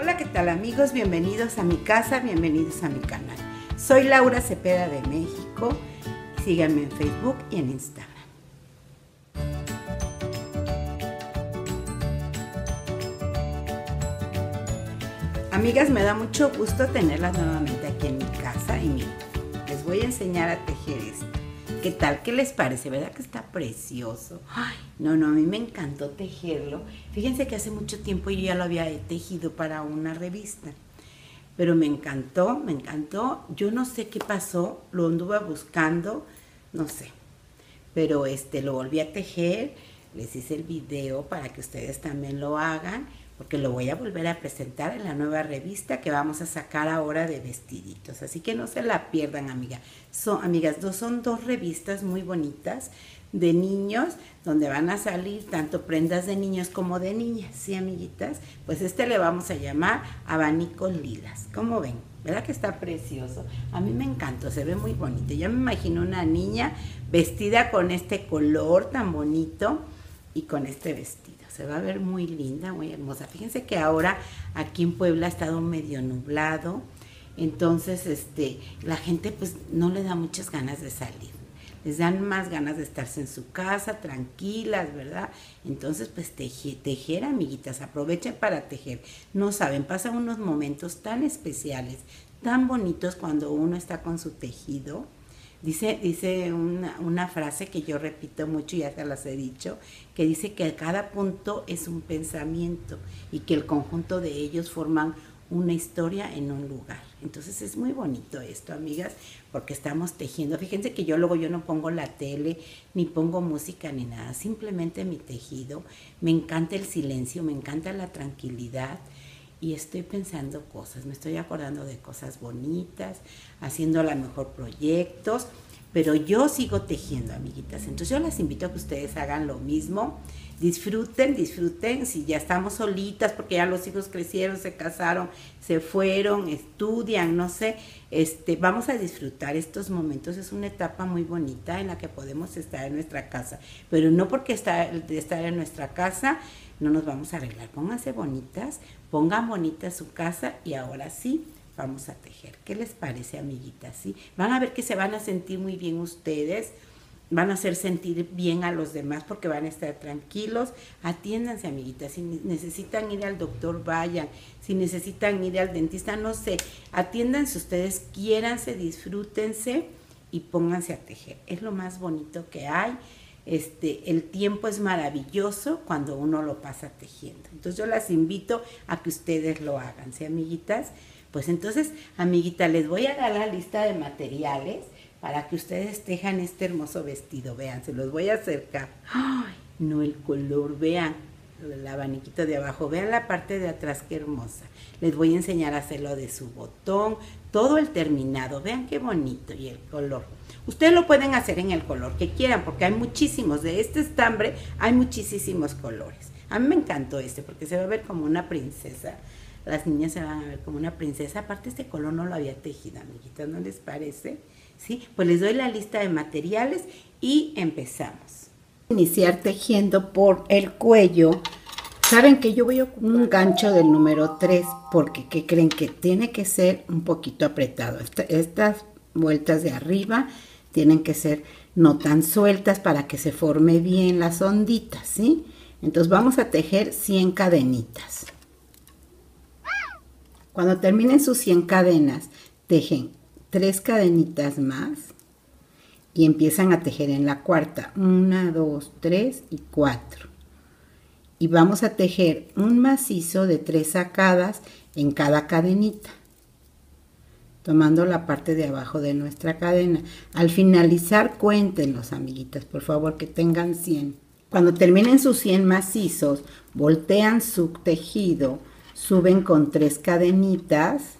Hola, ¿qué tal amigos? Bienvenidos a mi casa, bienvenidos a mi canal. Soy Laura Cepeda de México. Síganme en Facebook y en Instagram. Amigas, me da mucho gusto tenerlas nuevamente aquí en mi casa y les voy a enseñar a tejer esto. ¿Qué tal? ¿Qué les parece? ¿Verdad que está precioso? Ay, no, no, a mí me encantó tejerlo. Fíjense que hace mucho tiempo yo ya lo había tejido para una revista. Pero me encantó, me encantó. Yo no sé qué pasó, lo anduve buscando, no sé. Pero este lo volví a tejer, les hice el video para que ustedes también lo hagan porque lo voy a volver a presentar en la nueva revista que vamos a sacar ahora de vestiditos. Así que no se la pierdan, amiga. Son, amigas, dos, son dos revistas muy bonitas de niños, donde van a salir tanto prendas de niños como de niñas, ¿sí, amiguitas? Pues este le vamos a llamar Abanicos Lilas. ¿Cómo ven? ¿Verdad que está precioso? A mí me encantó, se ve muy bonito. Ya me imagino una niña vestida con este color tan bonito y con este vestido se va a ver muy linda, muy hermosa. Fíjense que ahora aquí en Puebla ha estado medio nublado, entonces este, la gente pues no le da muchas ganas de salir. Les dan más ganas de estarse en su casa, tranquilas, ¿verdad? Entonces, pues tejer, tejer, amiguitas, aprovechen para tejer. No saben, pasan unos momentos tan especiales, tan bonitos cuando uno está con su tejido Dice, dice una, una, frase que yo repito mucho ya te las he dicho, que dice que cada punto es un pensamiento y que el conjunto de ellos forman una historia en un lugar. Entonces es muy bonito esto, amigas, porque estamos tejiendo. Fíjense que yo luego yo no pongo la tele, ni pongo música, ni nada. Simplemente mi tejido. Me encanta el silencio, me encanta la tranquilidad y estoy pensando cosas, me estoy acordando de cosas bonitas, haciendo a lo mejor proyectos, pero yo sigo tejiendo, amiguitas. Entonces yo las invito a que ustedes hagan lo mismo. Disfruten, disfruten, si ya estamos solitas, porque ya los hijos crecieron, se casaron, se fueron, estudian, no sé, este, vamos a disfrutar estos momentos. Es una etapa muy bonita en la que podemos estar en nuestra casa, pero no porque estar, estar en nuestra casa no nos vamos a arreglar. Pónganse bonitas, pongan bonita su casa y ahora sí vamos a tejer. ¿Qué les parece, amiguitas? ¿Sí? Van a ver que se van a sentir muy bien ustedes, van a hacer sentir bien a los demás porque van a estar tranquilos. Atiéndanse, amiguitas. Si necesitan ir al doctor, vayan. Si necesitan ir al dentista, no sé. Atiéndanse ustedes, quiéranse, disfrútense y pónganse a tejer. Es lo más bonito que hay este, el tiempo es maravilloso cuando uno lo pasa tejiendo. Entonces yo las invito a que ustedes lo hagan, ¿sí, amiguitas? Pues entonces, amiguita, les voy a dar la lista de materiales para que ustedes tejan este hermoso vestido. Vean, se los voy a acercar. ¡Ay! No el color, vean el abaniquito de abajo. Vean la parte de atrás, qué hermosa. Les voy a enseñar a hacerlo de su botón, todo el terminado. Vean qué bonito y el color. Ustedes lo pueden hacer en el color que quieran, porque hay muchísimos. De este estambre hay muchísimos colores. A mí me encantó este, porque se va a ver como una princesa. Las niñas se van a ver como una princesa. Aparte, este color no lo había tejido, amiguitas, ¿no les parece? ¿Sí? Pues les doy la lista de materiales y empezamos. Iniciar tejiendo por el cuello. Saben que yo voy ocupar un gancho del número 3 porque ¿qué creen? Que tiene que ser un poquito apretado. estas vueltas de arriba tienen que ser no tan sueltas para que se forme bien las onditas, ¿sí? Entonces vamos a tejer 100 cadenitas. Cuando terminen sus 100 cadenas, tejen 3 cadenitas más y empiezan a tejer en la cuarta. 1, 2, 3 y 4. Y vamos a tejer un macizo de 3 sacadas en cada cadenita tomando la parte de abajo de nuestra cadena. Al finalizar, cuéntenlos, amiguitas, por favor, que tengan 100. Cuando terminen sus 100 macizos, voltean su tejido, suben con tres cadenitas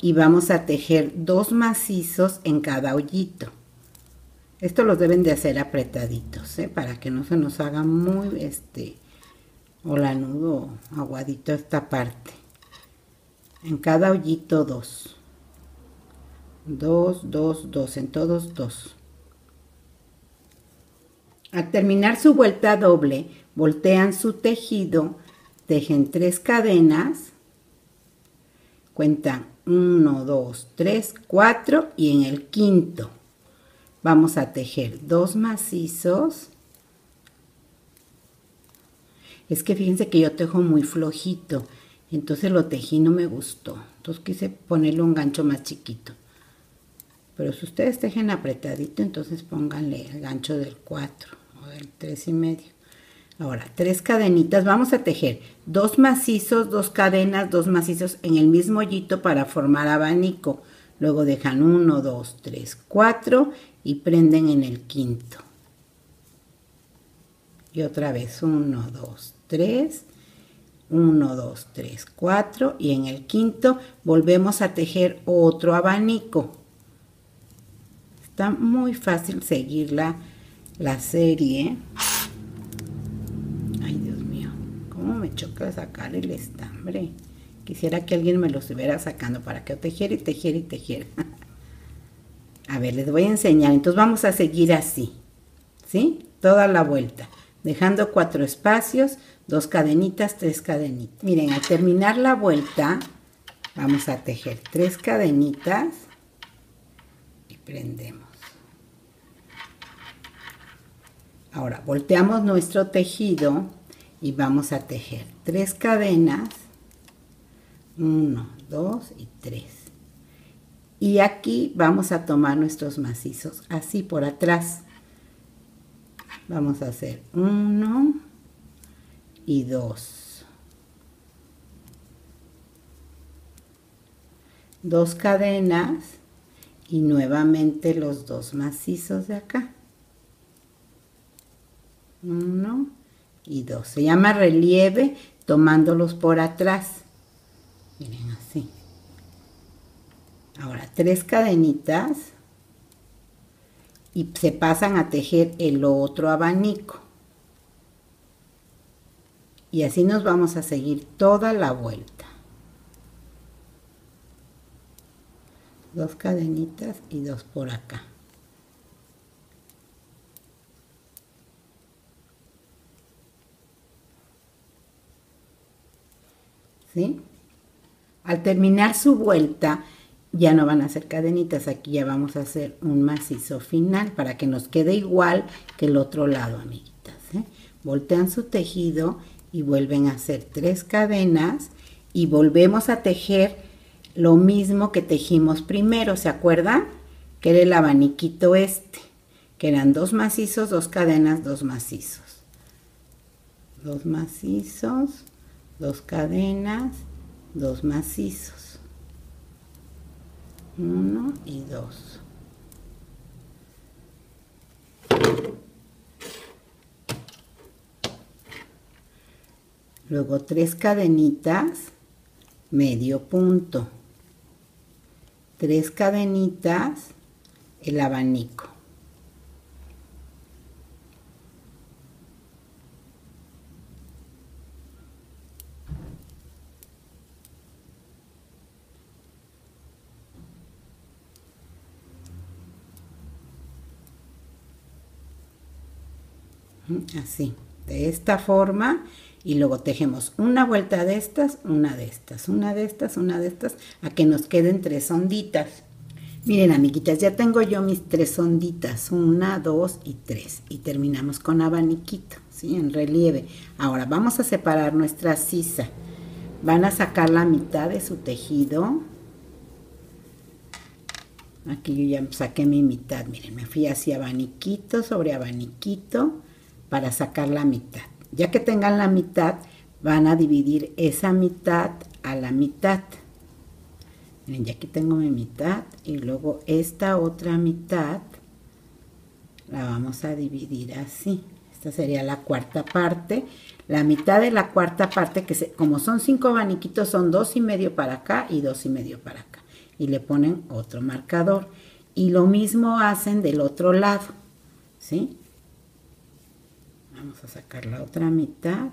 y vamos a tejer dos macizos en cada hoyito. Esto los deben de hacer apretaditos, ¿eh? para que no se nos haga muy, este, nudo aguadito esta parte en cada hoyito dos. Dos, dos, dos, en todos dos. Al terminar su vuelta doble, voltean su tejido tejen tres cadenas, cuentan 1, 2, 3, 4 y en el quinto vamos a tejer dos macizos. Es que fíjense que yo tejo muy flojito, entonces lo tejí no me gustó. Entonces quise ponerle un gancho más chiquito. Pero si ustedes tejen apretadito, entonces pónganle el gancho del 4 o del 3 y medio. Ahora, tres cadenitas, vamos a tejer dos macizos, dos cadenas, dos macizos en el mismo hoyito para formar abanico. Luego dejan uno, dos, tres, cuatro y prenden en el quinto. Y otra vez uno, dos, tres, uno, dos, tres, cuatro y en el quinto volvemos a tejer otro abanico. Está muy fácil seguir la, la serie. Me choca sacar el estambre. Quisiera que alguien me lo estuviera sacando para que tejiera y tejiera y tejiera. A ver, les voy a enseñar. Entonces vamos a seguir así, ¿sí? Toda la vuelta, dejando cuatro espacios, dos cadenitas, tres cadenitas. Miren, al terminar la vuelta, vamos a tejer tres cadenitas y prendemos. Ahora, volteamos nuestro tejido y vamos a tejer tres cadenas 1 2 y 3 y aquí vamos a tomar nuestros macizos así por atrás. Vamos a hacer 1 y 2 dos cadenas y nuevamente los dos macizos de acá. 1 y 2. Se llama relieve tomándolos por atrás. Miren así. Ahora, tres cadenitas y se pasan a tejer el otro abanico. Y así nos vamos a seguir toda la vuelta. Dos cadenitas y dos por acá. Al terminar su vuelta, ya no van a hacer cadenitas, aquí ya vamos a hacer un macizo final para que nos quede igual que el otro lado, amiguitas. ¿eh? Voltean su tejido y vuelven a hacer tres cadenas y volvemos a tejer lo mismo que tejimos primero, ¿se acuerdan? Que era el abaniquito este, que eran dos macizos, dos cadenas, dos macizos. Dos macizos, dos cadenas, dos macizos, uno y dos. Luego tres cadenitas, medio punto. Tres cadenitas, el abanico. Así, de esta forma y luego tejemos una vuelta de estas, una de estas, una de estas, una de estas, a que nos queden tres onditas. Miren, amiguitas, ya tengo yo mis tres onditas, una, dos y tres, y terminamos con abaniquito, ¿sí? En relieve. Ahora vamos a separar nuestra sisa. Van a sacar la mitad de su tejido. Aquí yo ya saqué mi mitad, miren, me fui hacia abaniquito sobre abaniquito para sacar la mitad. Ya que tengan la mitad, van a dividir esa mitad a la mitad. Miren, ya aquí tengo mi mitad y luego esta otra mitad la vamos a dividir así. Esta sería la cuarta parte. La mitad de la cuarta parte, que como son cinco abaniquitos, son dos y medio para acá y dos y medio para acá. Y le ponen otro marcador. Y lo mismo hacen del otro lado. ¿Sí? Vamos a sacar la otra mitad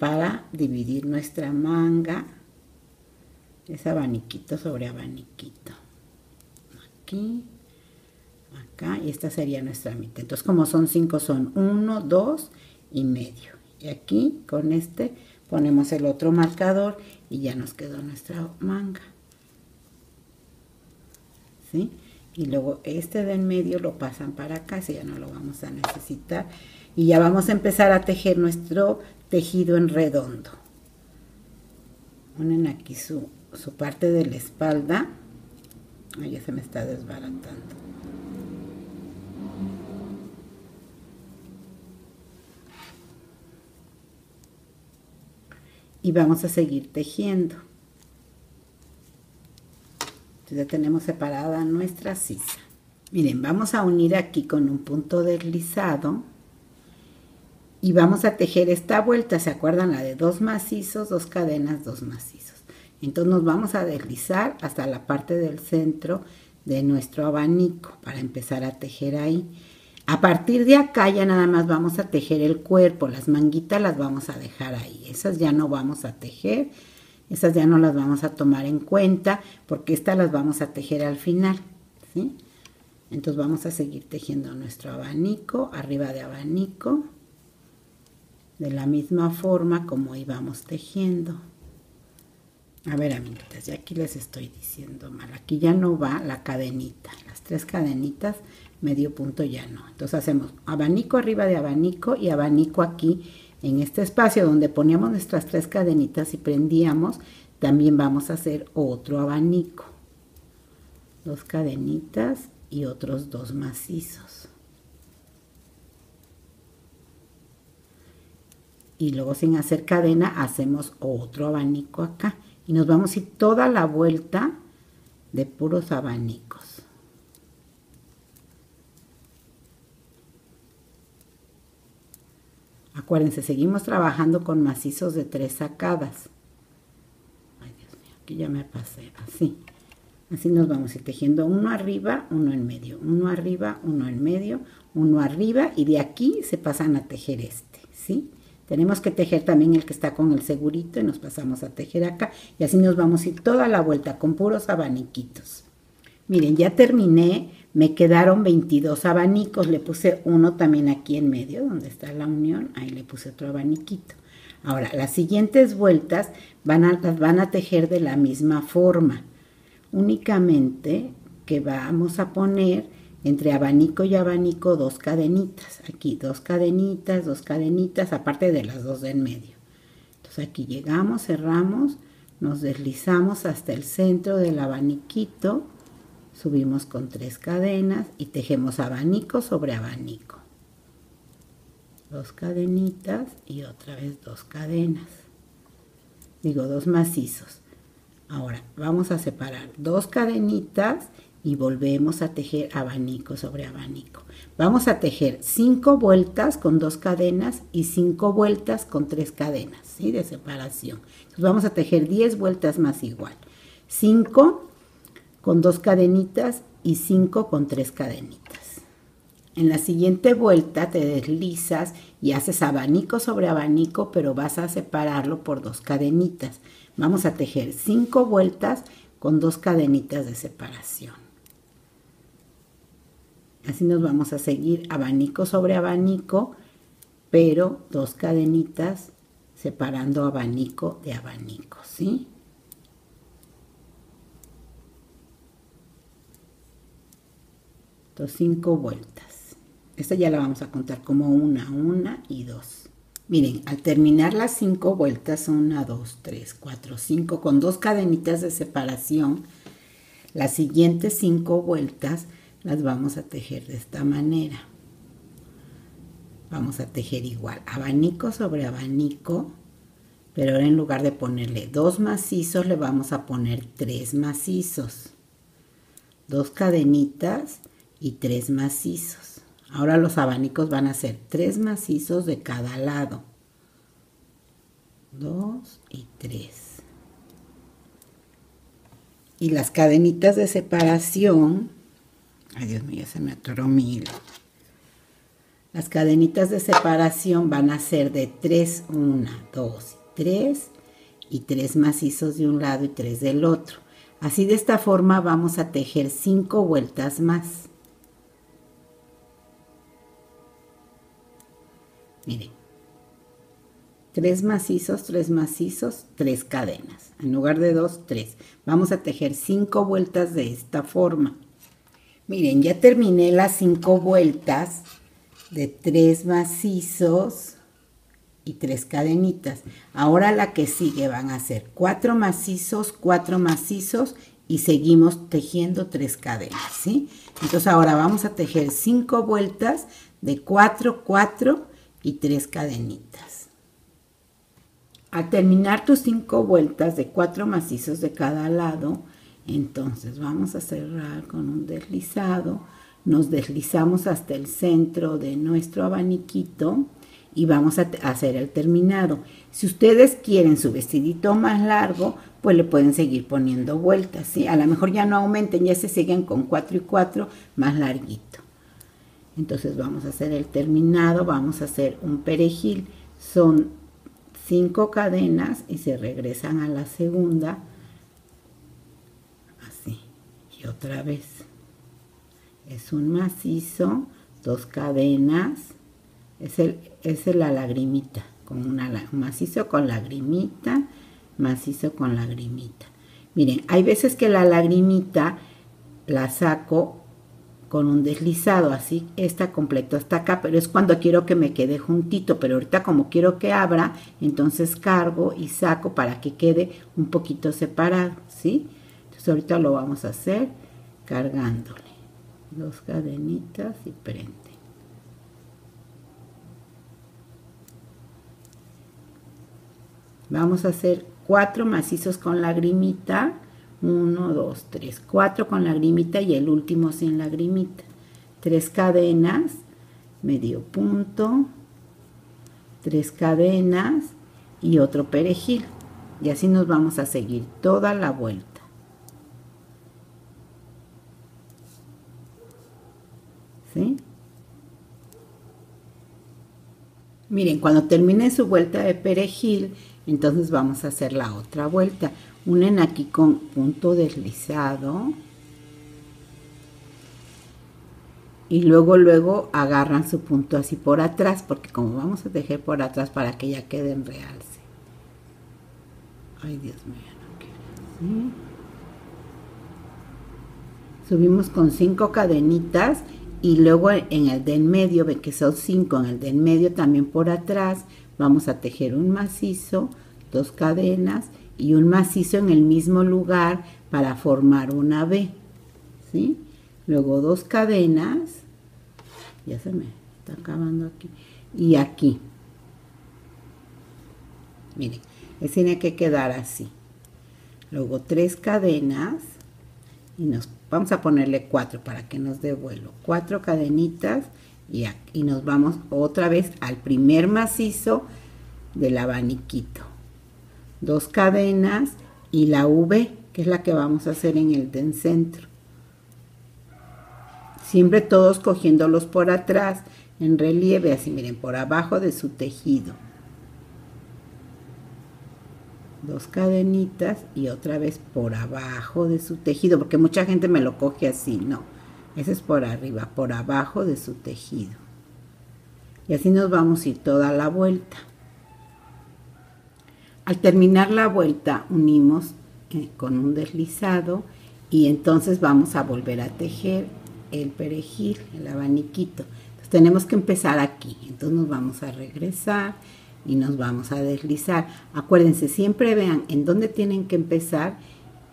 para dividir nuestra manga. Es abaniquito sobre abaniquito. Aquí, acá, y esta sería nuestra mitad. Entonces, como son cinco, son uno, dos y medio. Y aquí, con este, ponemos el otro marcador y ya nos quedó nuestra manga. ¿Sí? Y luego este de en medio lo pasan para acá, ese ya no lo vamos a necesitar. Y ya vamos a empezar a tejer nuestro tejido en redondo. Ponen aquí su, su parte de la espalda. Ay, ya se me está desbaratando. y vamos a seguir tejiendo. ya tenemos separada nuestra sisa. Miren, vamos a unir aquí con un punto deslizado y vamos a tejer esta vuelta. ¿Se acuerdan? La de dos macizos, dos cadenas, dos macizos. Entonces nos vamos a deslizar hasta la parte del centro de nuestro abanico para empezar a tejer ahí. A partir de acá ya nada más vamos a tejer el cuerpo, las manguitas las vamos a dejar ahí, esas ya no vamos a tejer, esas ya no las vamos a tomar en cuenta porque estas las vamos a tejer al final, ¿sí? Entonces vamos a seguir tejiendo nuestro abanico, arriba de abanico, de la misma forma como íbamos tejiendo. A ver, amiguitas, ya aquí les estoy diciendo mal. Aquí ya no va la cadenita. Las tres cadenitas medio punto ya no. Entonces hacemos abanico arriba de abanico y abanico aquí en este espacio donde poníamos nuestras tres cadenitas y prendíamos, también vamos a hacer otro abanico. Dos cadenitas y otros dos macizos. Y luego sin hacer cadena hacemos otro abanico acá. Y nos vamos a ir toda la vuelta de puros abanicos. Acuérdense, seguimos trabajando con macizos de tres sacadas. Ay, Dios mío, aquí ya me pasé. Así. Así nos vamos a ir tejiendo uno arriba, uno en medio. Uno arriba, uno en medio, uno arriba. Y de aquí se pasan a tejer este, ¿sí? Tenemos que tejer también el que está con el segurito y nos pasamos a tejer acá. Y así nos vamos a ir toda la vuelta con puros abaniquitos. Miren, ya terminé me quedaron 22 abanicos, le puse uno también aquí en medio, donde está la unión, ahí le puse otro abaniquito. Ahora, las siguientes vueltas van a, van a tejer de la misma forma, únicamente que vamos a poner entre abanico y abanico dos cadenitas, aquí dos cadenitas, dos cadenitas, aparte de las dos de en medio. Entonces aquí llegamos, cerramos, nos deslizamos hasta el centro del abaniquito, subimos con tres cadenas y tejemos abanico sobre abanico. Dos cadenitas y otra vez dos cadenas. Digo, dos macizos. Ahora vamos a separar dos cadenitas y volvemos a tejer abanico sobre abanico. Vamos a tejer cinco vueltas con dos cadenas y cinco vueltas con tres cadenas, ¿sí? De separación. Entonces vamos a tejer 10 vueltas más igual. 5 con dos cadenitas y cinco con tres cadenitas. En la siguiente vuelta te deslizas y haces abanico sobre abanico, pero vas a separarlo por dos cadenitas. Vamos a tejer cinco vueltas con dos cadenitas de separación. Así nos vamos a seguir abanico sobre abanico, pero dos cadenitas separando abanico de abanico, ¿sí? cinco vueltas. Esta ya la vamos a contar como una, una y dos. Miren, al terminar las cinco vueltas, una, dos, tres, cuatro, cinco, con dos cadenitas de separación, las siguientes cinco vueltas las vamos a tejer de esta manera. Vamos a tejer igual, abanico sobre abanico, pero ahora en lugar de ponerle dos macizos, le vamos a poner tres macizos. Dos cadenitas y tres macizos. Ahora los abanicos van a ser tres macizos de cada lado. Dos y tres. Y las cadenitas de separación, ay Dios mío, se me atoró mil. Las cadenitas de separación van a ser de tres, una, dos, tres y tres macizos de un lado y tres del otro. Así de esta forma vamos a tejer cinco vueltas más. Miren. tres macizos, tres macizos, tres cadenas. En lugar de dos, tres. Vamos a tejer cinco vueltas de esta forma. Miren, ya terminé las cinco vueltas de tres macizos y tres cadenitas. Ahora la que sigue van a ser cuatro macizos, cuatro macizos y seguimos tejiendo tres cadenas, ¿sí? Entonces ahora vamos a tejer cinco vueltas de cuatro, cuatro y tres cadenitas. Al terminar tus cinco vueltas de cuatro macizos de cada lado, entonces vamos a cerrar con un deslizado, nos deslizamos hasta el centro de nuestro abaniquito y vamos a hacer el terminado. Si ustedes quieren su vestidito más largo, pues le pueden seguir poniendo vueltas, ¿sí? A lo mejor ya no aumenten, ya se siguen con 4 y 4 más larguito. Entonces vamos a hacer el terminado, vamos a hacer un perejil. Son 5 cadenas y se regresan a la segunda. Otra vez. Es un macizo, dos cadenas. Es el, es la lagrimita, con una, un macizo con lagrimita macizo con lagrimita. Miren, hay veces que la lagrimita la saco con un deslizado, así está completo hasta acá, pero es cuando quiero que me quede juntito, pero ahorita como quiero que abra, entonces cargo y saco para que quede un poquito separado, ¿sí? Entonces ahorita lo vamos a hacer cargándole. Dos cadenitas y prende. Vamos a hacer cuatro macizos con lagrimita, uno, dos, tres, cuatro con lagrimita y el último sin lagrimita, tres cadenas, medio punto, tres cadenas y otro perejil. Y así nos vamos a seguir toda la vuelta. ¿Sí? Miren, cuando termine su vuelta de perejil, entonces vamos a hacer la otra vuelta. Unen aquí con punto deslizado. Y luego, luego agarran su punto así por atrás, porque como vamos a tejer por atrás para que ya quede en realce. Ay, Dios mío, no quiero. Subimos con cinco cadenitas y luego en el de en medio, ven que son cinco, en el de en medio también por atrás, vamos a tejer un macizo, dos cadenas y un macizo en el mismo lugar para formar una V, ¿sí? Luego dos cadenas, ya se me está acabando aquí, y aquí. Miren, tiene que quedar así. Luego tres cadenas y nos vamos a ponerle cuatro para que nos dé vuelo. Cuatro cadenitas y, nos vamos otra vez al primer macizo del abaniquito. Dos cadenas y la V, que es la que vamos a hacer en el den centro. Siempre todos cogiéndolos por atrás, en relieve, así miren, por abajo de su tejido. Dos cadenitas y otra vez por abajo de su tejido, porque mucha gente me lo coge así, no ese es por arriba, por abajo de su tejido. Y así nos vamos a ir toda la vuelta. Al terminar la vuelta unimos eh, con un deslizado y entonces vamos a volver a tejer el perejil, el abaniquito. Tenemos que empezar aquí. Entonces nos vamos a regresar y nos vamos a deslizar. Acuérdense, siempre vean en dónde tienen que empezar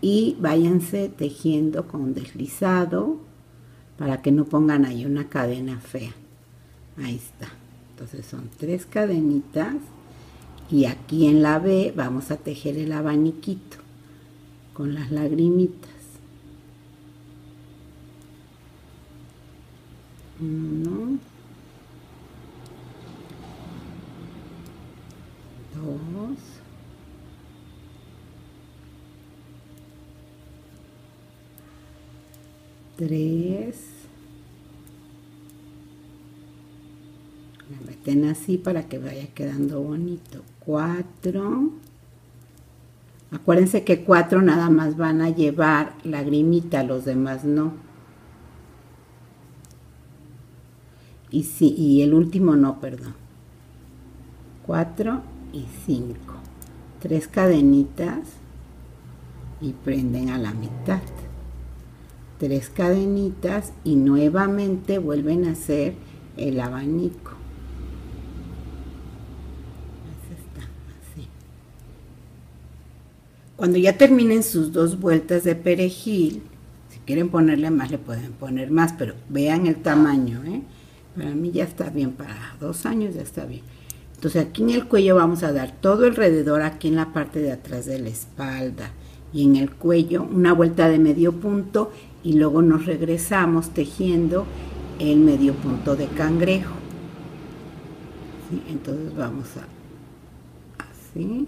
y váyanse tejiendo con deslizado para que no pongan ahí una cadena fea. Ahí está. Entonces son tres cadenitas y aquí en la B vamos a tejer el abaniquito con las lagrimitas. Uno, dos, tres, la meten así para que vaya quedando bonito, cuatro, acuérdense que cuatro nada más van a llevar lagrimita, los demás no. Y sí, y el último no, perdón. Cuatro y 5 tres cadenitas y prenden a la mitad tres cadenitas y nuevamente vuelven a hacer el abanico Cuando ya terminen sus dos vueltas de perejil, si quieren ponerle más, le pueden poner más, pero vean el tamaño, ¿eh? Para mí ya está bien, para dos años ya está bien. Entonces aquí en el cuello vamos a dar todo alrededor, aquí en la parte de atrás de la espalda y en el cuello una vuelta de medio punto y luego nos regresamos tejiendo el medio punto de cangrejo. Entonces vamos a así.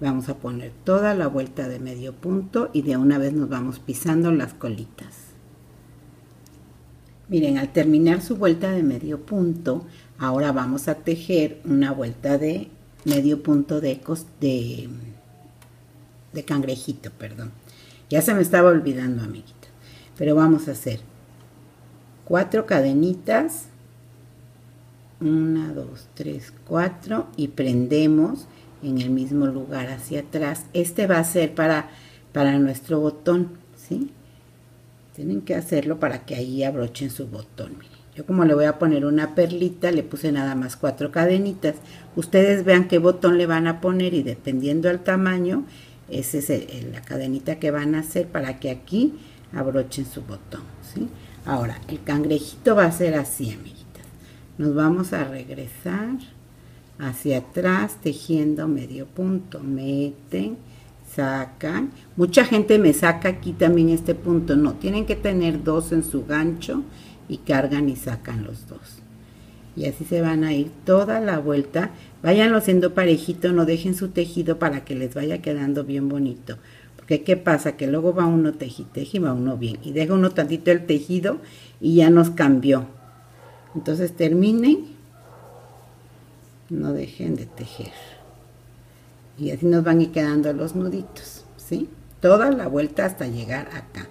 Vamos a poner toda la vuelta de medio punto y de una vez nos vamos pisando las colitas. Miren, al terminar su vuelta de medio punto, ahora vamos a tejer una vuelta de medio punto de, de, de cangrejito, perdón. Ya se me estaba olvidando, amiguita. Pero vamos a hacer cuatro cadenitas. Una, dos, tres, cuatro. Y prendemos en el mismo lugar hacia atrás. Este va a ser para, para nuestro botón, ¿sí? Tienen que hacerlo para que ahí abrochen su botón. Miren. Yo como le voy a poner una perlita, le puse nada más cuatro cadenitas. Ustedes vean qué botón le van a poner y dependiendo del tamaño, esa es la cadenita que van a hacer para que aquí abrochen su botón. Ahora, el cangrejito va a ser así, amiguitas. Nos vamos a regresar hacia atrás tejiendo medio punto meten sacan mucha gente me saca aquí también este punto no tienen que tener dos en su gancho y cargan y sacan los dos. Y así se van a ir toda la vuelta. Váyanlo haciendo parejito no dejen su tejido para que les vaya quedando bien bonito. Porque qué pasa que luego va uno teji teji va uno bien. Y deja uno tantito el tejido y ya nos cambió. Entonces terminen. No dejen de tejer. Y así nos van a ir quedando los nuditos, ¿sí? Toda la vuelta hasta llegar acá.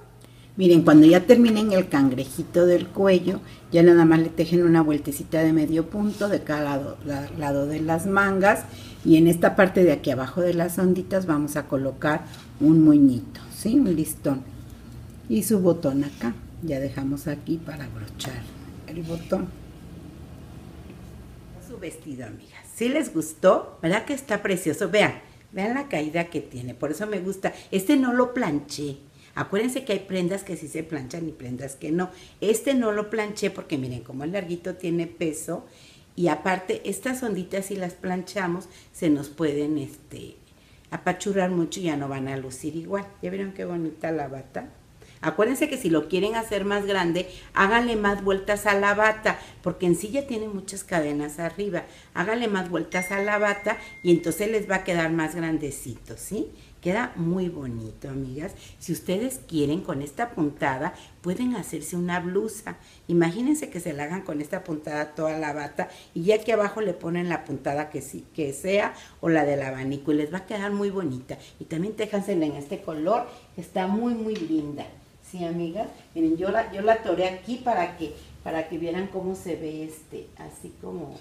Miren, cuando ya terminen el cangrejito del cuello, ya nada más le tejen una vueltecita de medio punto de cada lado, lado de las mangas. Y en esta parte de aquí abajo de las onditas vamos a colocar un moñito, ¿sí? Un listón. Y su botón acá. Ya dejamos aquí para brochar el botón vestido, amigas. Si les gustó, ¿verdad que está precioso? Vean, vean la caída que tiene, por eso me gusta. Este no lo planché. Acuérdense que hay prendas que sí se planchan y prendas que no. Este no lo planché porque miren, como el larguito tiene peso y aparte estas onditas si las planchamos se nos pueden este apachurrar mucho y ya no van a lucir igual. ¿Ya vieron qué bonita la bata? Acuérdense que si lo quieren hacer más grande, háganle más vueltas a la bata, porque en sí ya tiene muchas cadenas arriba. Háganle más vueltas a la bata y entonces les va a quedar más grandecito, ¿sí? Queda muy bonito, amigas. Si ustedes quieren con esta puntada, pueden hacerse una blusa. Imagínense que se la hagan con esta puntada toda la bata y ya aquí abajo le ponen la puntada que, sí, que sea o la del abanico y les va a quedar muy bonita. Y también téjansela en este color, está muy, muy linda. Sí, amigas. Miren, yo la, yo la toré aquí para que, para que vieran cómo se ve este, así como,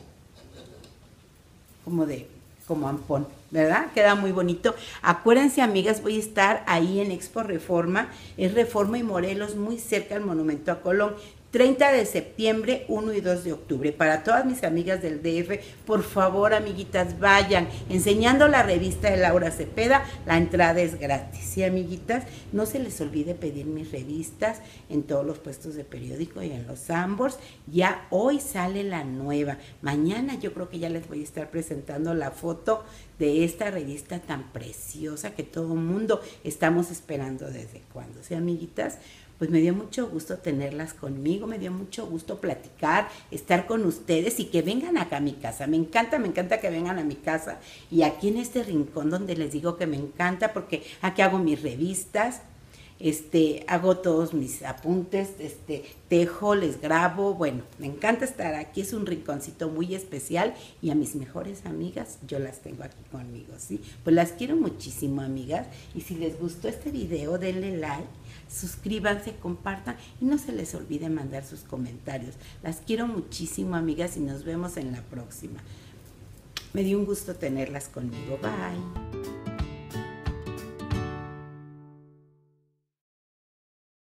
como de, como ampón, ¿verdad? Queda muy bonito. Acuérdense, amigas, voy a estar ahí en Expo Reforma, es Reforma y Morelos, muy cerca al Monumento a Colón. 30 de septiembre, 1 y 2 de octubre. Para todas mis amigas del DF, por favor, amiguitas, vayan. Enseñando la revista de Laura Cepeda, la entrada es gratis. Sí, amiguitas, no se les olvide pedir mis revistas en todos los puestos de periódico y en los Ambors. Ya hoy sale la nueva. Mañana yo creo que ya les voy a estar presentando la foto de esta revista tan preciosa que todo el mundo estamos esperando desde cuando. ¿Sí, amiguitas? pues me dio mucho gusto tenerlas conmigo, me dio mucho gusto platicar, estar con ustedes y que vengan acá a mi casa. Me encanta, me encanta que vengan a mi casa y aquí en este rincón donde les digo que me encanta porque aquí hago mis revistas, este, hago todos mis apuntes, este, tejo, les grabo, bueno, me encanta estar aquí, es un rinconcito muy especial y a mis mejores amigas yo las tengo aquí conmigo, ¿sí? Pues las quiero muchísimo, amigas, y si les gustó este video, denle like, suscríbanse, compartan y no se les olvide mandar sus comentarios. Las quiero muchísimo, amigas, y nos vemos en la próxima. Me dio un gusto tenerlas conmigo. Bye.